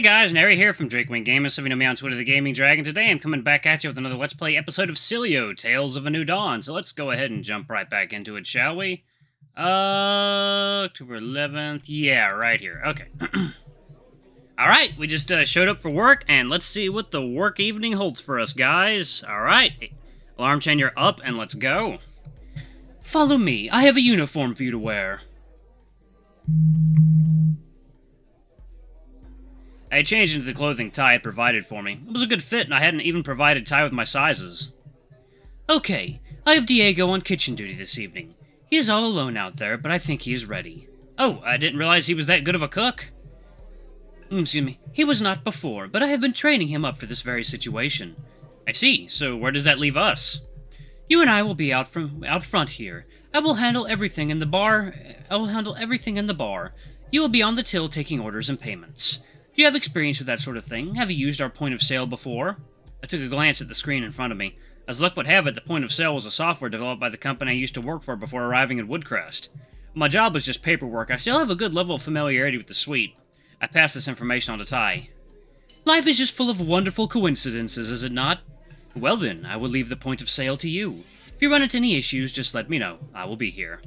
Hey guys, Nary here from Drakewing Gamers. Of you know me on Twitter, The Gaming Dragon. Today I'm coming back at you with another Let's Play episode of Sileo, Tales of a New Dawn. So let's go ahead and jump right back into it, shall we? Uh, October 11th. Yeah, right here. Okay. Alright, we just uh, showed up for work, and let's see what the work evening holds for us, guys. Alright. Alarm chain, you're up, and let's go. Follow me. I have a uniform for you to wear. I changed into the clothing Ty had provided for me. It was a good fit, and I hadn't even provided Ty with my sizes. Okay, I have Diego on kitchen duty this evening. He is all alone out there, but I think he is ready. Oh, I didn't realize he was that good of a cook. Mm, excuse me. He was not before, but I have been training him up for this very situation. I see. So where does that leave us? You and I will be out from out front here. I will handle everything in the bar. I will handle everything in the bar. You will be on the till taking orders and payments. Do you have experience with that sort of thing? Have you used our point of sale before? I took a glance at the screen in front of me. As luck would have it, the point of sale was a software developed by the company I used to work for before arriving at Woodcrest. My job was just paperwork. I still have a good level of familiarity with the suite. I passed this information on to Ty. Life is just full of wonderful coincidences, is it not? Well then, I will leave the point of sale to you. If you run into any issues, just let me know. I will be here.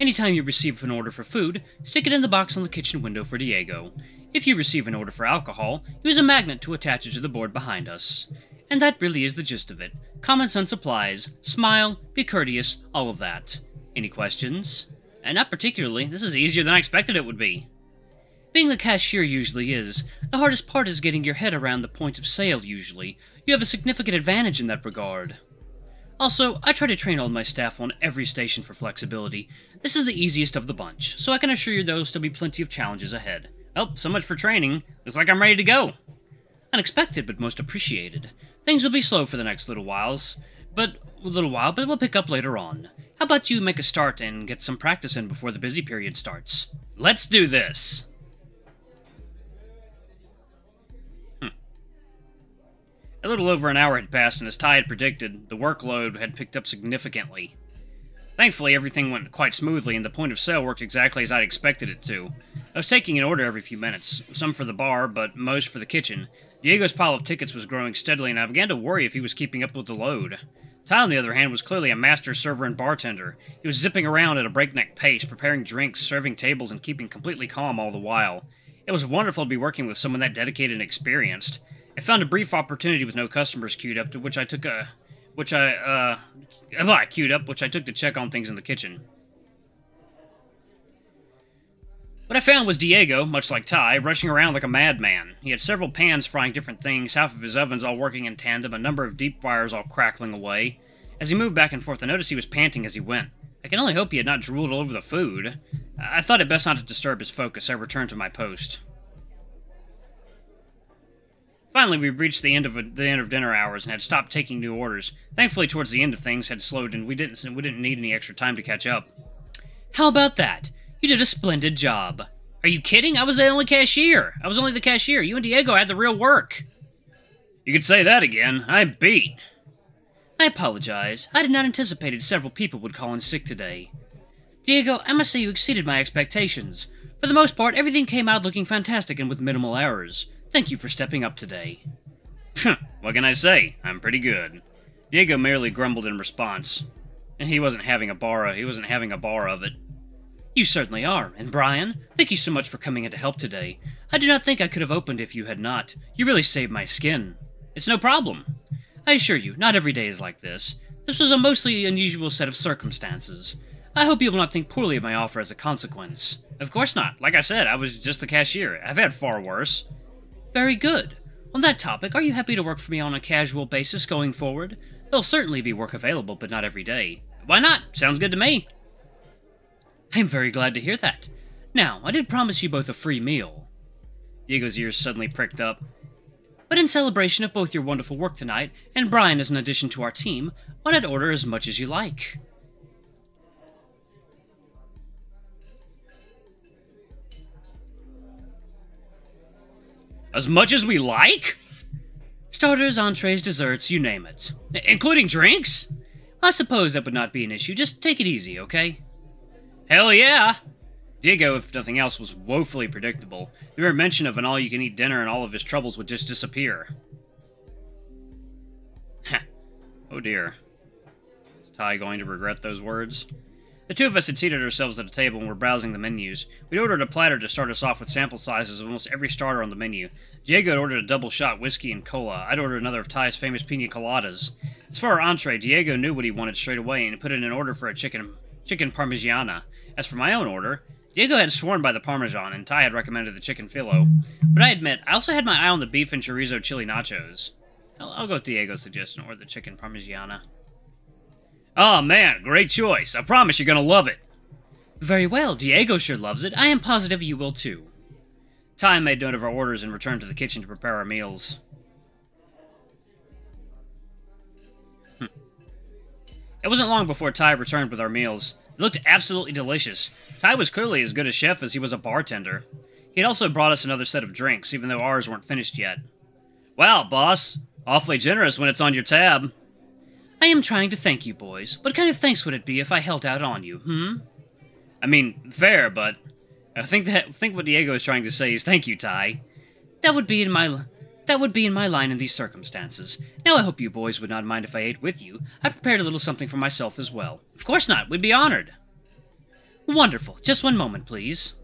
Anytime you receive an order for food, stick it in the box on the kitchen window for Diego. If you receive an order for alcohol, use a magnet to attach it to the board behind us. And that really is the gist of it. Common sense applies. Smile, be courteous, all of that. Any questions? And not particularly. This is easier than I expected it would be. Being the cashier usually is. The hardest part is getting your head around the point of sale, usually. You have a significant advantage in that regard. Also, I try to train all my staff on every station for flexibility. This is the easiest of the bunch, so I can assure you there will still be plenty of challenges ahead. Oh, so much for training. Looks like I'm ready to go. Unexpected, but most appreciated. Things will be slow for the next little whiles, but little while, but we'll pick up later on. How about you make a start and get some practice in before the busy period starts? Let's do this! Hmm. A little over an hour had passed, and as Ty had predicted, the workload had picked up significantly. Thankfully, everything went quite smoothly, and the point of sale worked exactly as I'd expected it to. I was taking an order every few minutes, some for the bar, but most for the kitchen. Diego's pile of tickets was growing steadily, and I began to worry if he was keeping up with the load. Ty, on the other hand, was clearly a master server and bartender. He was zipping around at a breakneck pace, preparing drinks, serving tables, and keeping completely calm all the while. It was wonderful to be working with someone that dedicated and experienced. I found a brief opportunity with no customers queued up, to which I took a which I, uh, I queued up, which I took to check on things in the kitchen. What I found was Diego, much like Ty, rushing around like a madman. He had several pans frying different things, half of his ovens all working in tandem, a number of deep fryers all crackling away. As he moved back and forth, I noticed he was panting as he went. I can only hope he had not drooled all over the food. I thought it best not to disturb his focus. I returned to my post. Finally, we reached the end of a, the end of dinner hours and had stopped taking new orders. Thankfully, towards the end of things had slowed, and we didn't we didn't need any extra time to catch up. How about that? You did a splendid job. Are you kidding? I was the only cashier. I was only the cashier. You and Diego had the real work. You could say that again. I beat. I apologize. I did not anticipate several people would call in sick today. Diego, I must say you exceeded my expectations. For the most part, everything came out looking fantastic and with minimal errors. Thank you for stepping up today. what can I say? I'm pretty good. Diego merely grumbled in response. He wasn't having a bar. He wasn't having a bar of it. You certainly are. And Brian, thank you so much for coming in to help today. I do not think I could have opened if you had not. You really saved my skin. It's no problem. I assure you, not every day is like this. This was a mostly unusual set of circumstances. I hope you will not think poorly of my offer as a consequence. Of course not. Like I said, I was just the cashier. I've had far worse. Very good. On that topic, are you happy to work for me on a casual basis going forward? There'll certainly be work available, but not every day. Why not? Sounds good to me. I'm very glad to hear that. Now, I did promise you both a free meal. Diego's ears suddenly pricked up. But in celebration of both your wonderful work tonight, and Brian as an addition to our team, why not order as much as you like? As much as we like? Starters, entrees, desserts, you name it. Including drinks? I suppose that would not be an issue. Just take it easy, okay? Hell yeah! Diego, if nothing else, was woefully predictable. The mere mention of an all-you-can-eat dinner and all of his troubles would just disappear. oh dear. Is Ty going to regret those words? The two of us had seated ourselves at a table and were browsing the menus. We'd ordered a platter to start us off with sample sizes of almost every starter on the menu. Diego had ordered a double shot whiskey and cola. I'd ordered another of Ty's famous pina coladas. As for our entree, Diego knew what he wanted straight away and put in an order for a chicken chicken parmigiana. As for my own order, Diego had sworn by the parmesan and Ty had recommended the chicken filo. But I admit, I also had my eye on the beef and chorizo chili nachos. I'll, I'll go with Diego's suggestion or the chicken parmigiana. Oh man, great choice. I promise you're gonna love it. Very well, Diego sure loves it. I am positive you will too. Ty made note of our orders and returned to the kitchen to prepare our meals. Hm. It wasn't long before Ty returned with our meals. It looked absolutely delicious. Ty was clearly as good a chef as he was a bartender. He had also brought us another set of drinks, even though ours weren't finished yet. Wow, boss. Awfully generous when it's on your tab. I am trying to thank you, boys. What kind of thanks would it be if I held out on you, hmm? I mean, fair, but I think that think what Diego is trying to say is thank you, Ty. That would be in my that would be in my line in these circumstances. Now I hope you boys would not mind if I ate with you. I prepared a little something for myself as well. Of course not. We'd be honored. Wonderful. Just one moment, please.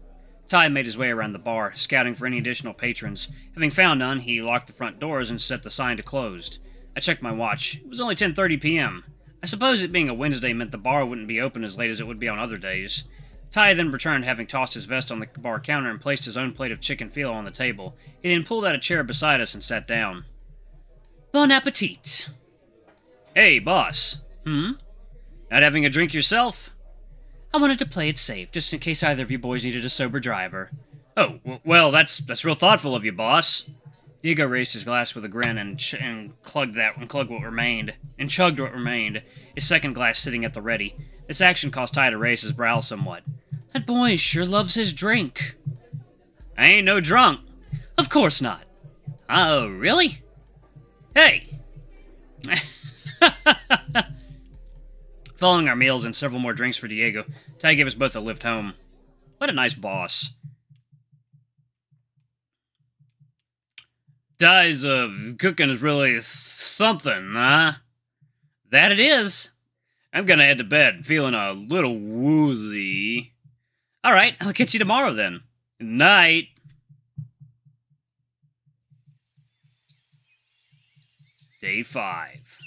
Ty made his way around the bar, scouting for any additional patrons. Having found none, he locked the front doors and set the sign to closed. I checked my watch. It was only 10.30 p.m. I suppose it being a Wednesday meant the bar wouldn't be open as late as it would be on other days. Ty then returned, having tossed his vest on the bar counter and placed his own plate of chicken filo on the table. He then pulled out a chair beside us and sat down. Bon appetit. Hey, boss. Hmm? Not having a drink yourself? I wanted to play it safe, just in case either of you boys needed a sober driver. Oh, well, that's that's real thoughtful of you, boss. Diego raised his glass with a grin and, ch and clugged that and clugged what remained, and chugged what remained, his second glass sitting at the ready. This action caused Ty to raise his brow somewhat. That boy sure loves his drink. I ain't no drunk. Of course not. Oh, really? Hey! Following our meals and several more drinks for Diego, Ty gave us both a lift home. What a nice boss. Ty's of cooking is really something, huh? That it is. I'm gonna head to bed, feeling a little woozy. All right, I'll catch you tomorrow then. Night. Day five.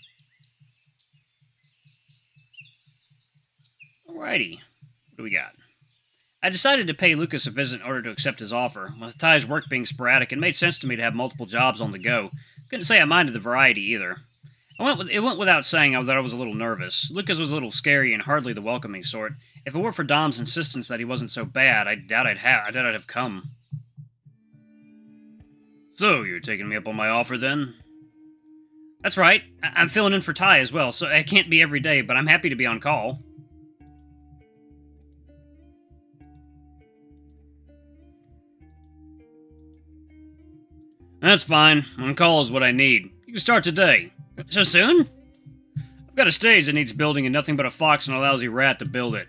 Alrighty, what do we got? I decided to pay Lukas a visit in order to accept his offer. With Ty's work being sporadic, it made sense to me to have multiple jobs on the go. Couldn't say I minded the variety either. I went with, it went without saying that I was a little nervous. Lukas was a little scary and hardly the welcoming sort. If it weren't for Dom's insistence that he wasn't so bad, I doubt I'd have I doubt I'd have come. So you're taking me up on my offer then? That's right. I- I'm filling in for Ty as well, so it can't be every day, but I'm happy to be on call. That's fine. On call is what I need. You can start today. So soon? I've got a stage that needs building and nothing but a fox and a lousy rat to build it.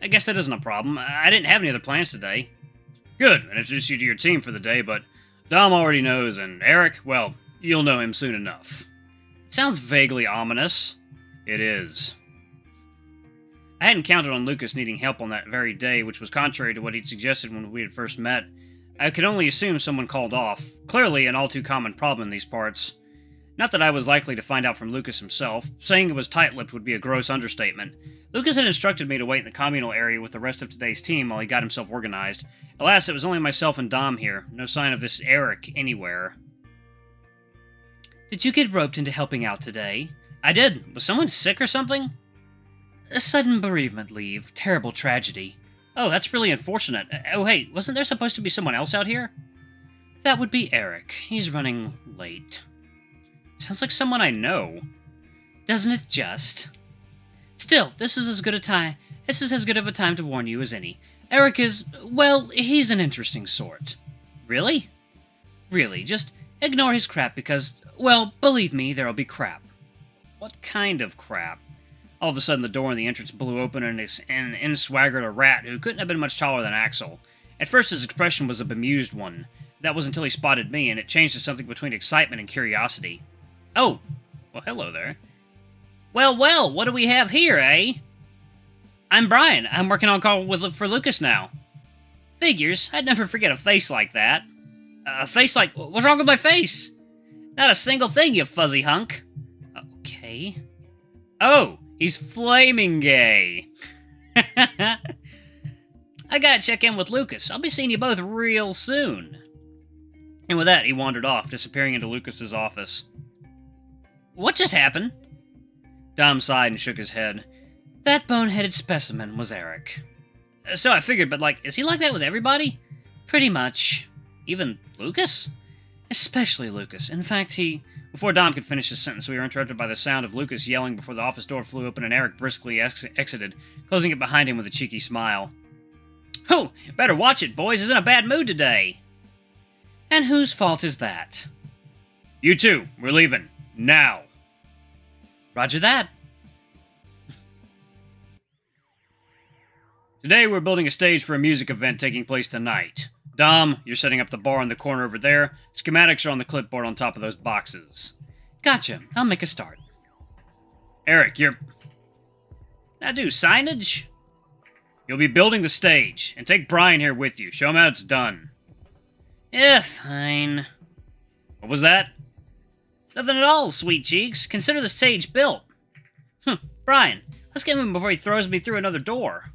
I guess that isn't a problem. I didn't have any other plans today. Good, I introduced you to your team for the day, but Dom already knows, and Eric, well, you'll know him soon enough. It sounds vaguely ominous. It is. I hadn't counted on Lukas needing help on that very day, which was contrary to what he'd suggested when we had first met. I could only assume someone called off, clearly an all too common problem in these parts. Not that I was likely to find out from Lukas himself. Saying it was tight lipped would be a gross understatement. Lukas had instructed me to wait in the communal area with the rest of today's team while he got himself organized. Alas, it was only myself and Dom here. No sign of this Eric anywhere. Did you get roped into helping out today? I did. Was someone sick or something? A sudden bereavement leave. Terrible tragedy. Oh, that's really unfortunate. Oh, hey, wasn't there supposed to be someone else out here? That would be Eric. He's running late. Sounds like someone I know. Doesn't it just? Still, this is as good a time. This is as good of a time to warn you as any. Eric is, well, he's an interesting sort. Really? Really, just ignore his crap because, well, believe me, there'll be crap. What kind of crap? All of a sudden, the door in the entrance blew open, and, and in swaggered a rat who couldn't have been much taller than Axel. At first, his expression was a bemused one. That was until he spotted me, and it changed to something between excitement and curiosity. Oh, well, hello there. Well, well, what do we have here, eh? I'm Brian. I'm working on call with for Lukas now. Figures. I'd never forget a face like that. A face like... What's wrong with my face? Not a single thing, you fuzzy hunk. Okay. Oh, he's flaming gay. I gotta check in with Lukas. I'll be seeing you both real soon. And with that, he wandered off, disappearing into Lukas's office. What just happened? Dom sighed and shook his head. That bone-headed specimen was Eric. Uh, so I figured, but like, is he like that with everybody? Pretty much. Even Lukas? Especially Lukas. In fact, he... Before Dom could finish his sentence, we were interrupted by the sound of Lukas yelling before the office door flew open and Eric briskly ex exited, closing it behind him with a cheeky smile. Oh, better watch it, boys. He's in a bad mood today. And whose fault is that? You two, we're leaving. Now. Roger that. Today we're building a stage for a music event taking place tonight. Dom, you're setting up the bar in the corner over there. Schematics are on the clipboard on top of those boxes. Gotcha. I'll make a start. Eric, you're... Now do signage? You'll be building the stage, and take Brian here with you. Show him how it's done. Yeah, fine. What was that? Nothing at all, sweet cheeks. Consider the stage built. Hm, Brian, let's get him before he throws me through another door.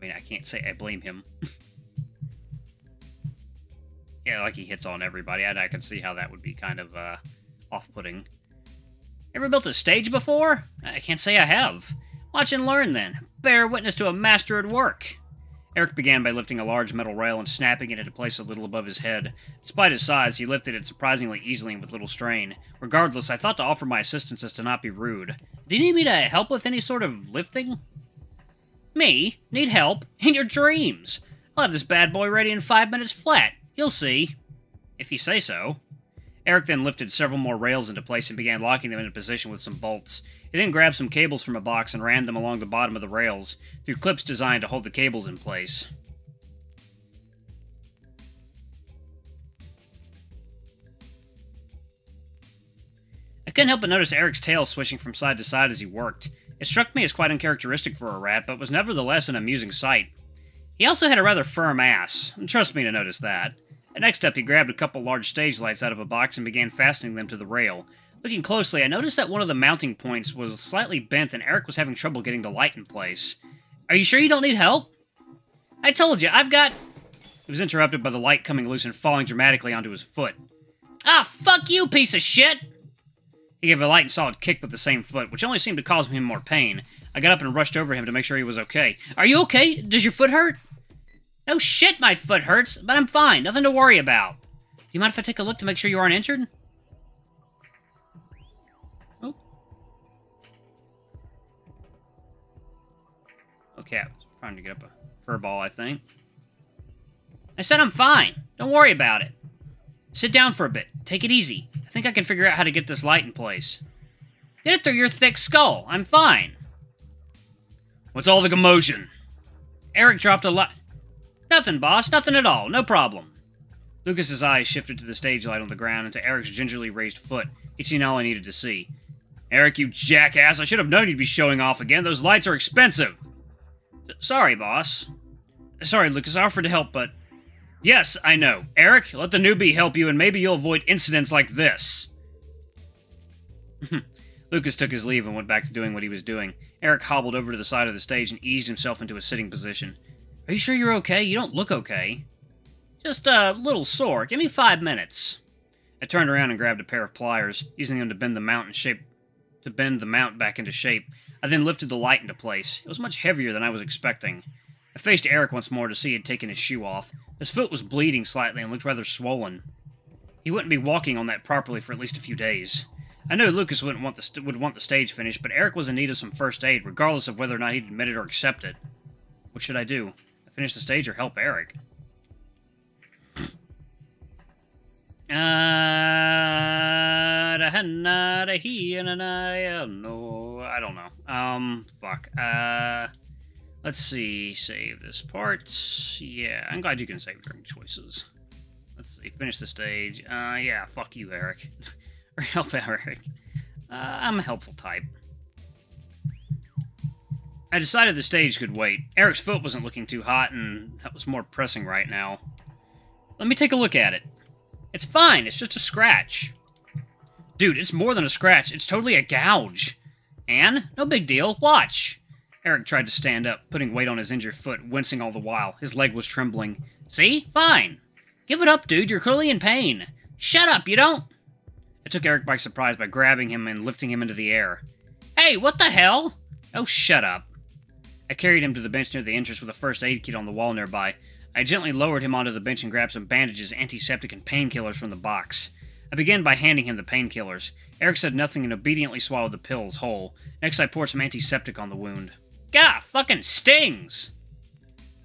I mean, I can't say I blame him. yeah, like he hits on everybody. I, I can see how that would be kind of uh, off-putting. Ever built a stage before? I can't say I have. Watch and learn, then. Bear witness to a master at work. Eric began by lifting a large metal rail and snapping it into place a little above his head. Despite his size, he lifted it surprisingly easily and with little strain. Regardless, I thought to offer my assistance as to not be rude. Do you need me to help with any sort of lifting? Me? Need help? In your dreams. I'll have this bad boy ready in five minutes flat. You'll see. If you say so. Eric then lifted several more rails into place and began locking them into position with some bolts. He then grabbed some cables from a box and ran them along the bottom of the rails, through clips designed to hold the cables in place. I couldn't help but notice Eric's tail swishing from side to side as he worked. It struck me as quite uncharacteristic for a rat, but was nevertheless an amusing sight. He also had a rather firm ass, and trust me to notice that. next up, he grabbed a couple large stage lights out of a box and began fastening them to the rail. Looking closely, I noticed that one of the mounting points was slightly bent and Eric was having trouble getting the light in place. Are you sure you don't need help? I told you, I've got... He was interrupted by the light coming loose and falling dramatically onto his foot. Ah, fuck you, piece of shit! He gave a light and solid kick with the same foot, which only seemed to cause him more pain. I got up and rushed over him to make sure he was okay. Are you okay? Does your foot hurt? No shit, my foot hurts, but I'm fine. Nothing to worry about. Do you mind if I take a look to make sure you aren't injured? Oh. Okay, I was trying to get up a fur ball, I think. I said I'm fine. Don't worry about it. Sit down for a bit. Take it easy. I think I can figure out how to get this light in place. Get it through your thick skull. I'm fine. What's all the commotion? Eric dropped a light. Nothing, boss. Nothing at all. No problem. Lukas's eyes shifted to the stage light on the ground and to Eric's gingerly raised foot. He'd seen all I needed to see. Eric, you jackass. I should have known you'd be showing off again. Those lights are expensive. S sorry, boss. Sorry, Lukas. I offered to help, but Yes, I know. Eric, let the newbie help you and maybe you'll avoid incidents like this. Lukas took his leave and went back to doing what he was doing. Eric hobbled over to the side of the stage and eased himself into a sitting position. Are you sure you're okay? You don't look okay. Just a little sore. Give me five minutes. I turned around and grabbed a pair of pliers, using them to bend the mount in shape to bend the mount back into shape. I then lifted the light into place. It was much heavier than I was expecting. I faced Eric once more to see he had taken his shoe off. His foot was bleeding slightly and looked rather swollen. He wouldn't be walking on that properly for at least a few days. I know Lukas wouldn't want the would want the stage finished, but Eric was in need of some first aid, regardless of whether or not he'd admit it or accept it. What should I do? Finish the stage or help Eric? I don't know. Um, fuck. Uh, let's see. Save this part. Yeah, I'm glad you can save during choices. Let's see. Finish the stage. Uh, yeah. Fuck you, Eric. or help Eric. Uh, I'm a helpful type. I decided the stage could wait. Eric's foot wasn't looking too hot, and that was more pressing right now. Let me take a look at it. It's fine, it's just a scratch. Dude, it's more than a scratch, it's totally a gouge. Anne, no big deal, watch. Eric tried to stand up, putting weight on his injured foot, wincing all the while. His leg was trembling. See? Fine. Give it up, dude, you're clearly in pain. Shut up, you don't... I took Eric by surprise by grabbing him and lifting him into the air. Hey, what the hell? Oh, shut up. I carried him to the bench near the entrance with a first aid kit on the wall nearby. I gently lowered him onto the bench and grabbed some bandages, antiseptic, and painkillers from the box. I began by handing him the painkillers. Eric said nothing and obediently swallowed the pills whole. Next, I poured some antiseptic on the wound. Gah, fucking stings!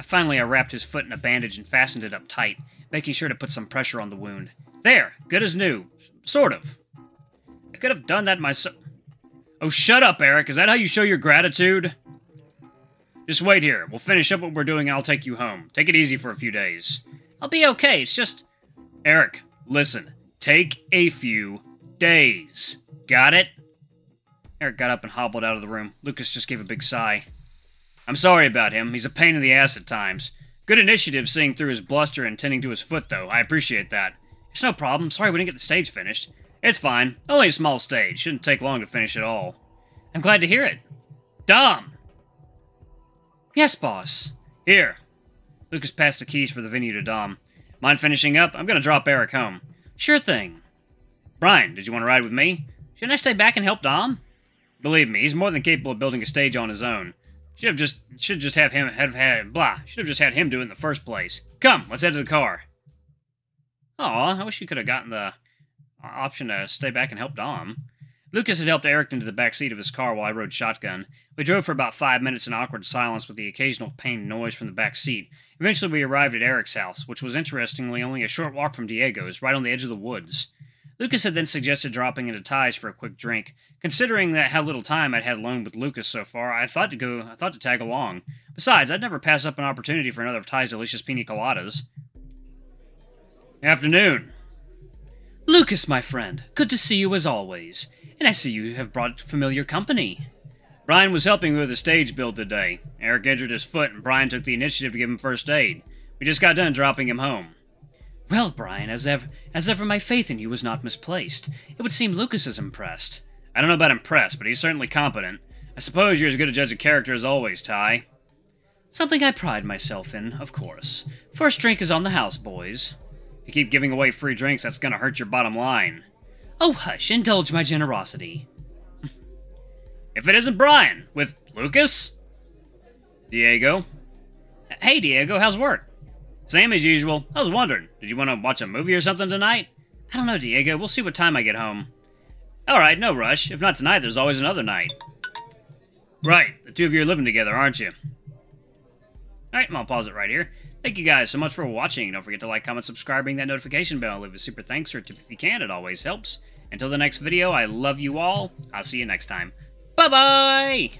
Finally, I wrapped his foot in a bandage and fastened it up tight, making sure to put some pressure on the wound. There, good as new. Sort of. I could have done that myself. Oh, shut up, Eric. Is that how you show your gratitude? Just wait here. We'll finish up what we're doing I'll take you home. Take it easy for a few days. I'll be okay. It's just... Eric, listen. Take a few days. Got it? Eric got up and hobbled out of the room. Lukas just gave a big sigh. I'm sorry about him. He's a pain in the ass at times. Good initiative seeing through his bluster and tending to his foot, though. I appreciate that. It's no problem. Sorry we didn't get the stage finished. It's fine. Only a small stage. Shouldn't take long to finish it all. I'm glad to hear it. Dom! Yes, boss. Here. Lukas passed the keys for the venue to Dom. Mind finishing up? I'm gonna drop Eric home. Sure thing. Brian, did you want to ride with me? Shouldn't I stay back and help Dom? Believe me, he's more than capable of building a stage on his own. Should have just should just have him have had blah. Should have just had him do it in the first place. Come, let's head to the car. Aw, I wish you could have gotten the option to stay back and help Dom. Lukas had helped Eric into the back seat of his car while I rode shotgun. We drove for about five minutes in awkward silence with the occasional pained noise from the back seat. Eventually, we arrived at Eric's house, which was interestingly only a short walk from Diego's, right on the edge of the woods. Lukas had then suggested dropping into Ty's for a quick drink. Considering that how little time I'd had alone with Lukas so far, I thought to go. I thought to tag along. Besides, I'd never pass up an opportunity for another of Ty's delicious pina coladas. Afternoon. Lukas, my friend, good to see you as always. And I see you have brought familiar company. Brian was helping me with the stage build today. Eric injured his foot, and Brian took the initiative to give him first aid. We just got done dropping him home. Well, Brian, as ever, as ever, my faith in you was not misplaced. It would seem Lukas is impressed. I don't know about impressed, but he's certainly competent. I suppose you're as good a judge of character as always, Ty. Something I pride myself in, of course. First drink is on the house, boys. If you keep giving away free drinks, that's gonna hurt your bottom line. Oh, hush, indulge my generosity. if it isn't Brian, with Lukas? Diego? Hey, Diego, how's work? Same as usual. I was wondering, did you want to watch a movie or something tonight? I don't know, Diego. We'll see what time I get home. Alright, no rush. If not tonight, there's always another night. Right, the two of you are living together, aren't you? Alright, I'll pause it right here. Thank you guys so much for watching. Don't forget to like, comment, subscribe, ring that notification bell. Leave a super thanks or tip if you can. It always helps. Until the next video, I love you all. I'll see you next time. Bye-bye!